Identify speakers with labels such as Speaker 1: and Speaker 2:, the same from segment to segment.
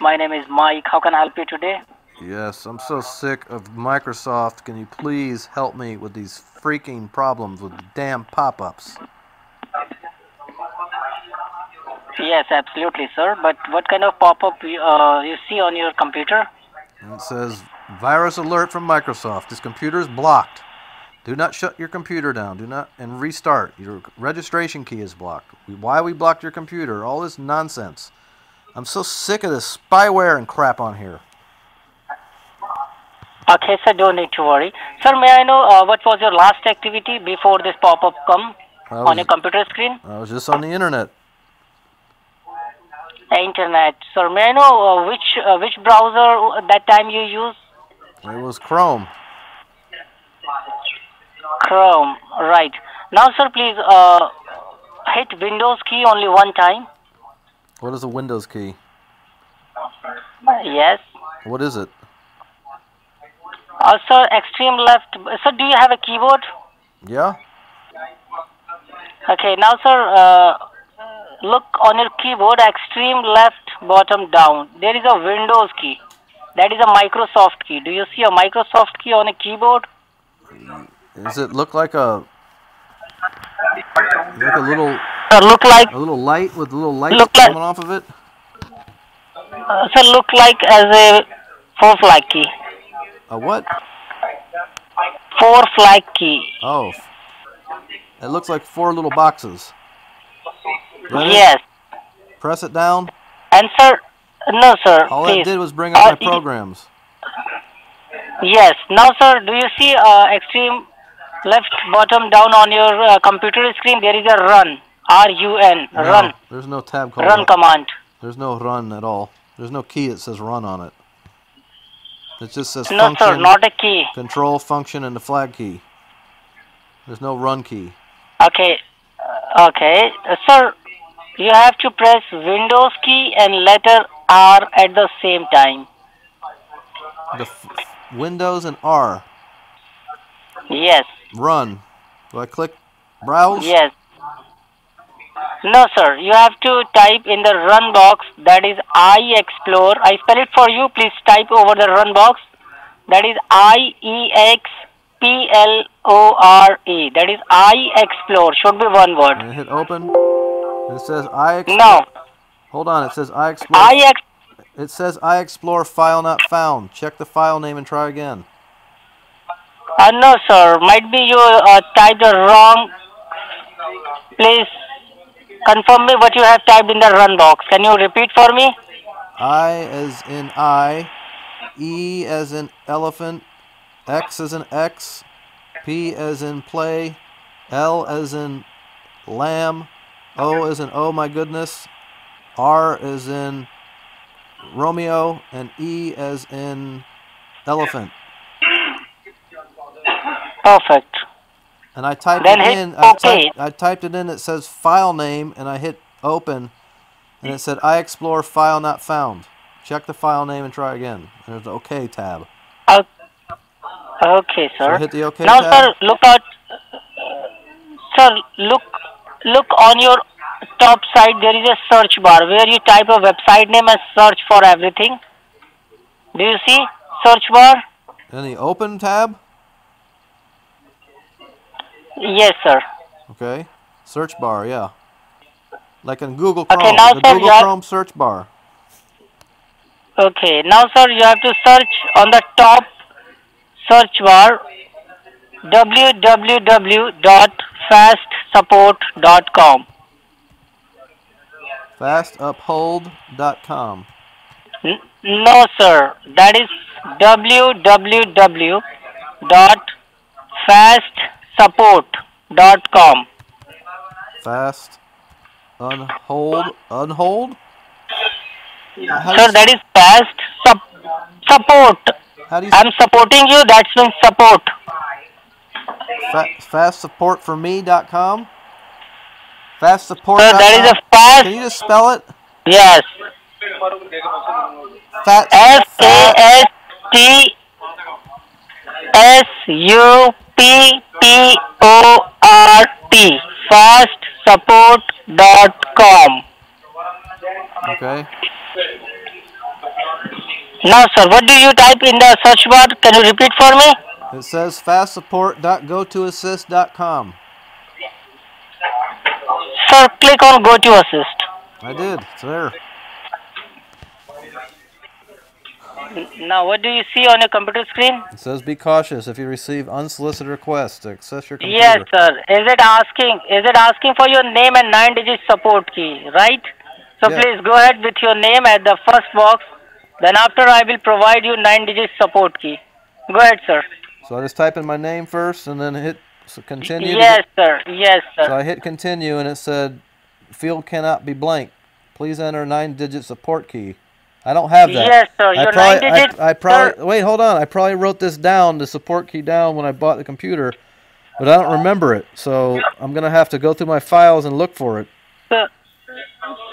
Speaker 1: My name is Mike. How can I help you today?
Speaker 2: Yes, I'm so sick of Microsoft. Can you please help me with these freaking problems with damn pop-ups?
Speaker 1: Yes, absolutely, sir. But what kind of pop-up you, uh, you see on your computer?
Speaker 2: And it says virus alert from Microsoft. This computer is blocked. Do not shut your computer down. Do not and restart. Your registration key is blocked. Why we blocked your computer? All this nonsense. I'm so sick of this spyware and crap on here.
Speaker 1: Okay, sir, don't need to worry. Sir, may I know uh, what was your last activity before this pop-up come
Speaker 2: I
Speaker 1: on your computer screen?
Speaker 2: I was just on the internet.
Speaker 1: Internet. Sir, may I know uh, which uh, which browser that time you use?
Speaker 2: It was Chrome.
Speaker 1: Chrome. Right. Now, sir, please uh, hit Windows key only one time.
Speaker 2: What is a Windows key?
Speaker 1: Yes.
Speaker 2: What is it?
Speaker 1: Also, extreme left. So, do you have a keyboard?
Speaker 2: Yeah?
Speaker 1: Okay. Now, sir, uh, look on your keyboard, extreme left, bottom down. There is a Windows key. That is a Microsoft key. Do you see a Microsoft key on a keyboard?
Speaker 2: Does it look like a like a little
Speaker 1: Sir, look like
Speaker 2: a little light with a little light
Speaker 1: Look like-
Speaker 2: coming off of it?
Speaker 1: uh, sir, look like as a four flag key.
Speaker 2: A what?
Speaker 1: Four flag key.
Speaker 2: Oh. It looks like four little boxes. It?
Speaker 1: Yes.
Speaker 2: Press it down.
Speaker 1: And sir, no, sir.
Speaker 2: All
Speaker 1: please.
Speaker 2: it did was bring up
Speaker 1: Uh,
Speaker 2: my programs.
Speaker 1: Yes. Now, sir, do you see uh, extreme left, bottom down on your uh, computer screen? There is a run. R U N.
Speaker 2: No,
Speaker 1: Run.
Speaker 2: There's no tab called
Speaker 1: Run
Speaker 2: run.
Speaker 1: command.
Speaker 2: There's no run at all. There's no key that says run on it. It just says
Speaker 1: No,
Speaker 2: function,
Speaker 1: sir, not a key.
Speaker 2: control, function, and the flag key. There's no run key.
Speaker 1: Okay. Uh, okay. Uh, sir, you have to press Windows key and letter R at the same time.
Speaker 2: The f- Windows and R.
Speaker 1: Yes.
Speaker 2: Run. Do I click browse?
Speaker 1: Yes. No, sir. You have to type in the run box. That is I explore. I spell it for you. Please type over the run box. That is I E X P L O R E. That is I explore. Should be one word.
Speaker 2: I hit open. It says I explore.
Speaker 1: No.
Speaker 2: Hold on. It says I explore.
Speaker 1: I ex.
Speaker 2: It says I explore file not found. Check the file name and try again.
Speaker 1: Uh, no, sir. Might be you uh, typed the wrong. Please confirm me what you have typed in the run box. Can you repeat for me?
Speaker 2: I as in I, E as in elephant, X as in X, P as in play, L as in lamb, O as in oh my goodness, R as in Romeo, and E as in elephant.
Speaker 1: Perfect.
Speaker 2: And I typed
Speaker 1: Then
Speaker 2: it in. I, typed, I typed it in. It says file name, and I hit open, and it said I explore file not found. Check the file name and try again. And there's the OK tab.
Speaker 1: Uh, okay,
Speaker 2: So
Speaker 1: sir.
Speaker 2: I hit the OK
Speaker 1: now,
Speaker 2: tab.
Speaker 1: sir, look out. Sir, look, look on your top side. There is a search bar where you type a website name and search for everything. Do you see search bar?
Speaker 2: In the open tab.
Speaker 1: Yes, sir.
Speaker 2: Okay. Search bar, yeah. Like in Google
Speaker 1: Okay,
Speaker 2: Chrome.
Speaker 1: now,
Speaker 2: the
Speaker 1: sir,
Speaker 2: Google Chrome search bar.
Speaker 1: Okay. Now, sir, you have to search on the top search bar www.fastsupport.com.
Speaker 2: Fastuphold.com.
Speaker 1: No, sir. That is www.fastsupport.com.
Speaker 2: Fast. Unhold. Unhold? How
Speaker 1: Sir, that is fast sup- support.
Speaker 2: how do you
Speaker 1: I'm supporting you. That means support.
Speaker 2: fa- fastSupportForMe.com? Fastsupport.
Speaker 1: Sir, that is a fast.
Speaker 2: Can you just spell it?
Speaker 1: Yes.
Speaker 2: Fat.
Speaker 1: S A S T S U P P O R T. Fastsupport.com.
Speaker 2: Okay.
Speaker 1: Now, sir, what do you type in the search bar? Can you repeat for me?
Speaker 2: It says fastsupport.gotoassist.com.
Speaker 1: Sir, click on GoToAssist.
Speaker 2: I did. It's there.
Speaker 1: Now, what do you see on your computer screen?
Speaker 2: It says be cautious if you receive unsolicited requests to access your computer.
Speaker 1: Yes, sir. Is it asking? Is it asking for your name and nine-digit support key, right? So
Speaker 2: Yeah.
Speaker 1: please go ahead with your name at the first box. Then after I will provide you nine-digit support key. Go ahead, sir.
Speaker 2: So I just type in my name first and then hit continue.
Speaker 1: Yes, sir. Yes, sir.
Speaker 2: So I hit continue and it said field cannot be blank. Please enter nine digit support key. I don't have that.
Speaker 1: Yes, sir.
Speaker 2: I
Speaker 1: Your
Speaker 2: probably,
Speaker 1: nine-digit.
Speaker 2: I, I probably
Speaker 1: sir,
Speaker 2: wait. Hold on. I probably wrote this down, the support key down when I bought the computer, but I don't remember it. So I'm gonna have to go through my files and look for it.
Speaker 1: sir,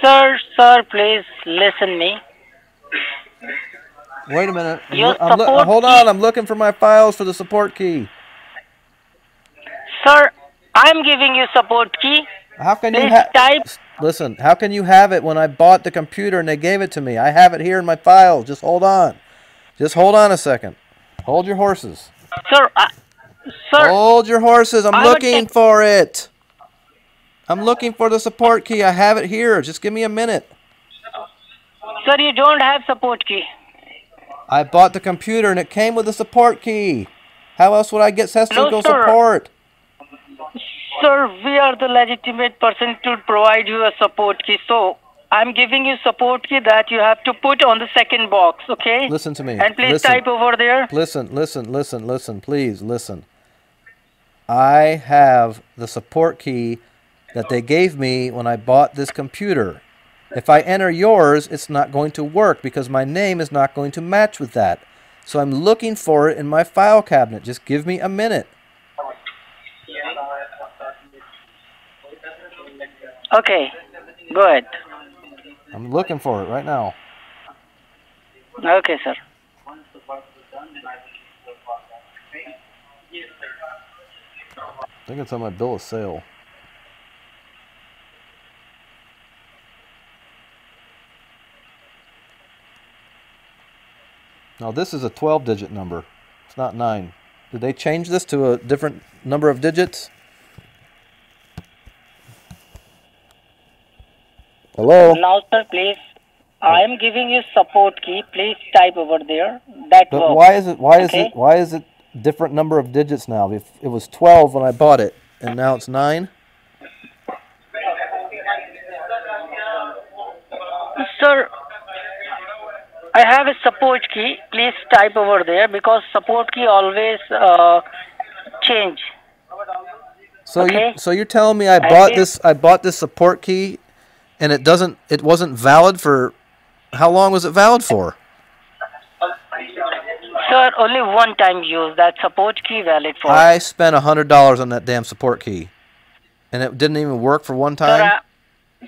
Speaker 1: sir, sir, please listen me.
Speaker 2: Wait a minute. I'm
Speaker 1: Your
Speaker 2: I'm
Speaker 1: support
Speaker 2: hold
Speaker 1: key-
Speaker 2: on. I'm looking for my files for the support key.
Speaker 1: Sir, I'm giving you support key.
Speaker 2: How can you have? Listen. How can you have it when I bought the computer and they gave it to me? I have it here in my files. Just hold on. Just hold on a second. Hold your horses.
Speaker 1: Sir, uh, sir,
Speaker 2: Hold your horses. I'm
Speaker 1: I
Speaker 2: looking for it. I'm looking for the support key. I have it here. Just give me a minute.
Speaker 1: sir, you don't have support key.
Speaker 2: I bought the computer and it came with a support key. How else would I get
Speaker 1: No,
Speaker 2: Sesco
Speaker 1: sir.
Speaker 2: support?
Speaker 1: Sir, we are the legitimate person to provide you a support key. So, I'm giving you support key that you have to put on the second box, okay?
Speaker 2: Listen to me.
Speaker 1: And please
Speaker 2: listen.
Speaker 1: type over there.
Speaker 2: Listen, listen, listen, listen, please listen. I have the support key that they gave me when I bought this computer. If I enter yours, it's not going to work because my name is not going to match with that. So I'm looking for it in my file cabinet. Just give me a minute.
Speaker 1: Okay, good.
Speaker 2: I'm looking for it right now.
Speaker 1: Okay, sir.
Speaker 2: I think it's on my bill of sale. Now this is a 12 digit number. It's not 9. Did they change this to a different number of digits? Hello?
Speaker 1: Now, sir, please. I am giving you support key. Please type over there. That
Speaker 2: But
Speaker 1: works.
Speaker 2: why is it why is
Speaker 1: Okay.
Speaker 2: it why is it different number of digits now? If it was 12 when I bought it and now it's 9?
Speaker 1: Sir, I have a support key. Please type over there because support key always uh, change.
Speaker 2: So
Speaker 1: Okay.
Speaker 2: you so you're telling me I bought
Speaker 1: did.
Speaker 2: this I bought this support key and it doesn't it wasn't valid for how long was it valid for?
Speaker 1: Sir, only one time use that support key valid for.
Speaker 2: I spent a hundred dollars on that damn support key. And it didn't even work for one
Speaker 1: Sir,
Speaker 2: time?
Speaker 1: I,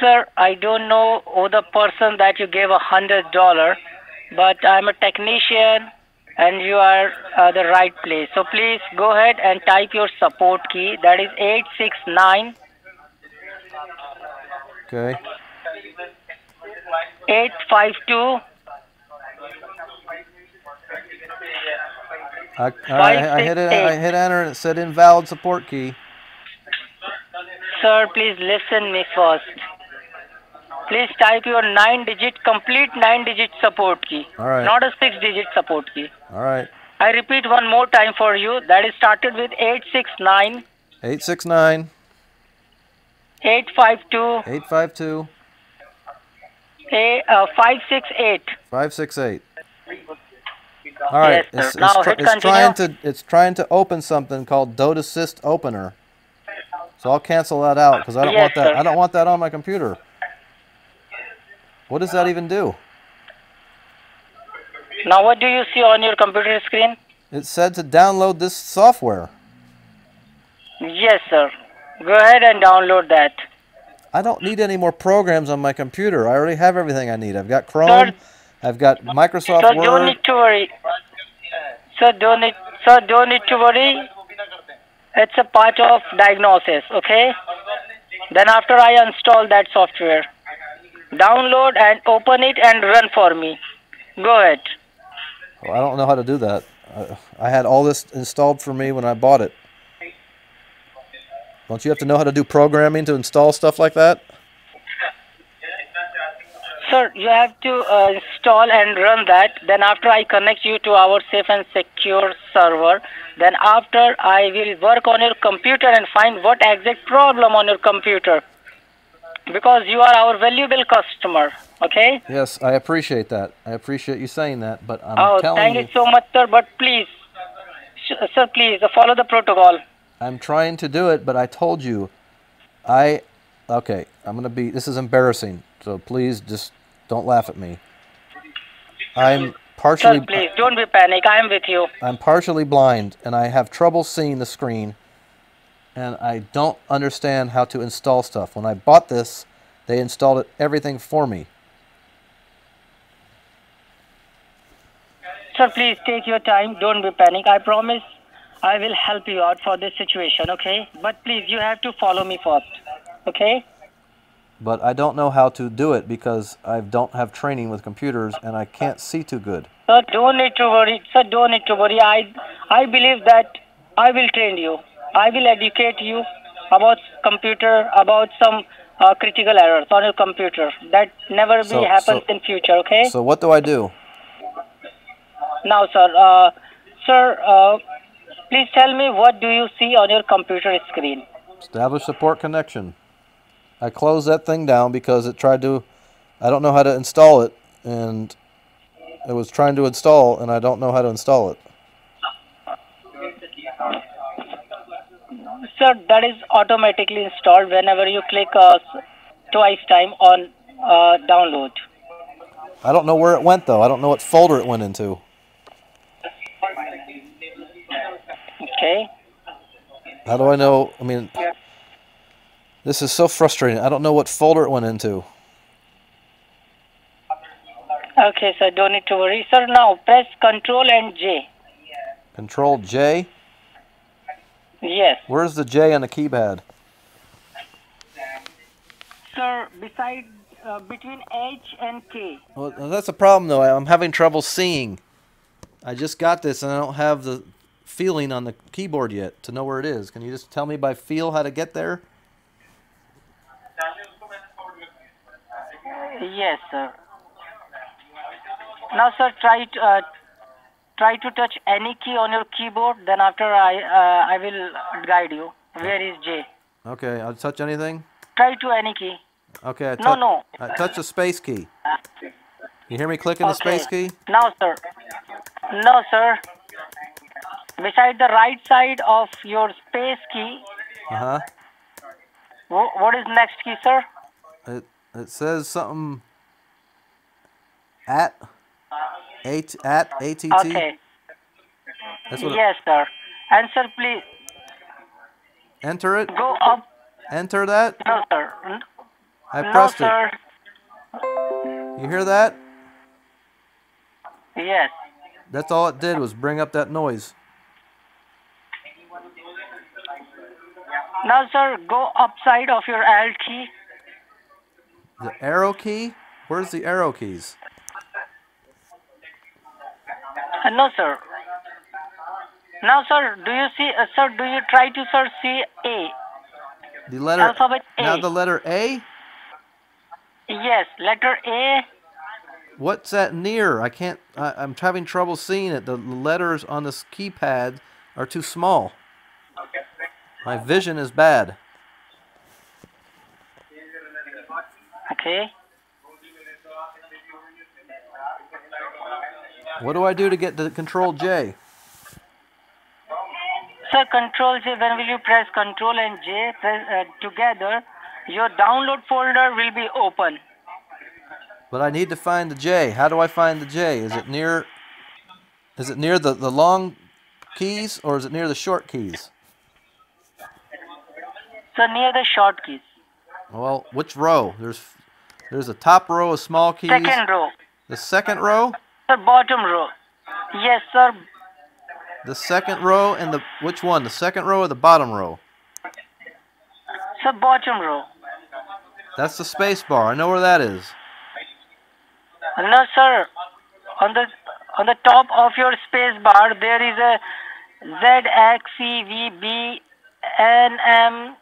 Speaker 1: sir, I don't know who the person that you gave a hundred dollar, but I'm a technician and you are uh, the right place. So please go ahead and type your support key. That is eight six nine
Speaker 2: Okay.
Speaker 1: eight five two
Speaker 2: I, I, I hit it, I hit enter and it said invalid support key.
Speaker 1: Sir, please listen me first. Please type your nine-digit, complete nine-digit support key.
Speaker 2: All right.
Speaker 1: Not a six-digit support key.
Speaker 2: All right.
Speaker 1: I repeat one more time for you. That is started with 869
Speaker 2: 869
Speaker 1: 852
Speaker 2: 852
Speaker 1: A, uh, 568.
Speaker 2: 568. All right.
Speaker 1: Yes,
Speaker 2: it's, it's, tr- it's trying to it's trying to open something called Dot Assist Opener. So I'll cancel that out because I don't
Speaker 1: Yes,
Speaker 2: want that.
Speaker 1: sir.
Speaker 2: I don't want that on my computer. What does that even do?
Speaker 1: Now, what do you see on your computer screen?
Speaker 2: It said to download this software.
Speaker 1: Yes, sir. Go ahead and download that.
Speaker 2: I don't need any more programs on my computer. I already have everything I need. I've got Chrome. I've got Microsoft
Speaker 1: Sir, don't
Speaker 2: Word.
Speaker 1: need to worry. Sir, don't need, sir, don't need to worry. It's a part of diagnosis, okay? Then after I install that software. Download and open it and run for me. Go ahead.
Speaker 2: Well, I don't know how to do that. I had all this installed for me when I bought it. Don't you have to know how to do programming to install stuff like that?
Speaker 1: Sir, you have to uh, install and run that. Then after I connect you to our safe and secure server, then after I will work on your computer and find what exact problem on your computer. Because you are our valuable customer, okay?
Speaker 2: Yes, I appreciate that. I appreciate you saying that, but I'm
Speaker 1: oh,
Speaker 2: telling
Speaker 1: thank
Speaker 2: you,
Speaker 1: you so much, sir. But please, sir, please follow the protocol.
Speaker 2: I'm trying to do it, but I told you, I, okay, I'm gonna be. This is embarrassing, so please just don't laugh at me. I'm partially.
Speaker 1: Sir, please don't be panic. I am with you.
Speaker 2: I'm partially blind and I have trouble seeing the screen and I don't understand how to install stuff. When I bought this, they installed it everything for me.
Speaker 1: Sir, please take your time. Don't be panic. I promise I will help you out for this situation, okay? But please, you have to follow me first, okay?
Speaker 2: But I don't know how to do it because I don't have training with computers and I can't see too good.
Speaker 1: Sir, don't need to worry. Sir, don't need to worry. I, I believe that I will train you. I will educate you about computer, about some uh, critical errors on your computer. That never be
Speaker 2: So-
Speaker 1: happens
Speaker 2: so-
Speaker 1: in future, okay?
Speaker 2: So what do I do?
Speaker 1: now, sir, uh, sir, uh, please tell me what do you see on your computer screen?
Speaker 2: Establish support connection. I closed that thing down because it tried to I don't know how to install it and it was trying to install and I don't know how to install it.
Speaker 1: Sir, that is automatically installed whenever you click uh, twice time on uh, download.
Speaker 2: I don't know where it went though. I don't know what folder it went into.
Speaker 1: Okay.
Speaker 2: How do I know? I mean, this is so frustrating. I don't know what folder it went into.
Speaker 1: Okay, sir, don't need to worry. Sir, now press Control and J.
Speaker 2: Control J.
Speaker 1: Yes.
Speaker 2: Where's the J on the keypad?
Speaker 1: Sir, beside, uh, between H and K.
Speaker 2: Well, that's a problem though. I'm having trouble seeing. I just got this and I don't have the feeling on the keyboard yet to know where it is. Can you just tell me by feel how to get there?
Speaker 1: Yes, sir. Now, sir, try to, uh, try to touch any key on your keyboard. Then after I, uh, I will guide you. Where is J?
Speaker 2: Okay, I'll touch anything.
Speaker 1: Try to any key.
Speaker 2: Okay, I
Speaker 1: No,
Speaker 2: touch.
Speaker 1: no.
Speaker 2: I touch the space key. You hear me clicking the space key?
Speaker 1: No, sir. No, sir. Beside the right side of your space key,
Speaker 2: Uh huh.
Speaker 1: wh- what is next key, sir?
Speaker 2: It it says something at at at att.
Speaker 1: Okay. Yes, sir. Answer, please
Speaker 2: enter it.
Speaker 1: go up.
Speaker 2: Enter that.
Speaker 1: No, sir.
Speaker 2: I
Speaker 1: No,
Speaker 2: pressed
Speaker 1: sir.
Speaker 2: it. You hear that?
Speaker 1: Yes.
Speaker 2: That's all it did was bring up that noise.
Speaker 1: Now, sir, go upside of your Alt key.
Speaker 2: The arrow key? Where's the arrow keys?
Speaker 1: Uh, no, sir. Now, sir, do you see, uh, sir, do you try to, sir, see A?
Speaker 2: The letter.
Speaker 1: Alphabet A.
Speaker 2: Now the letter A.
Speaker 1: Yes, letter A.
Speaker 2: What's that near? I can't. I, I'm having trouble seeing it. The letters on this keypad are too small. My vision is bad.
Speaker 1: Okay.
Speaker 2: What do I do to get to Control J?
Speaker 1: Sir, Control J. When will you press Control and J press, uh, together? Your download folder will be open.
Speaker 2: But I need to find the J. How do I find the J? Is it near? Is it near the, the long keys or is it near the short keys?
Speaker 1: So near the short keys.
Speaker 2: Well, which row? There's there's a top row of small keys.
Speaker 1: Second row.
Speaker 2: The second row,
Speaker 1: The bottom row. Yes, sir.
Speaker 2: the second row, and the which one? The second row or the bottom row?
Speaker 1: The bottom row.
Speaker 2: That's the space bar. I know where that is.
Speaker 1: No, sir. On the on the top of your space bar, there is a Z X C V B N M.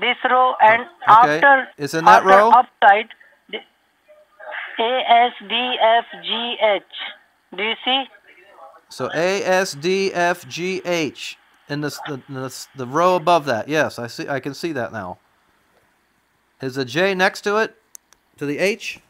Speaker 1: This row and
Speaker 2: Okay.
Speaker 1: after
Speaker 2: It's in that
Speaker 1: after
Speaker 2: row?
Speaker 1: upside A S D F G H. Do you see?
Speaker 2: So A S D F G H in this the, the the row above that. Yes, I see. I can see that now. Is a J next to it? To the H?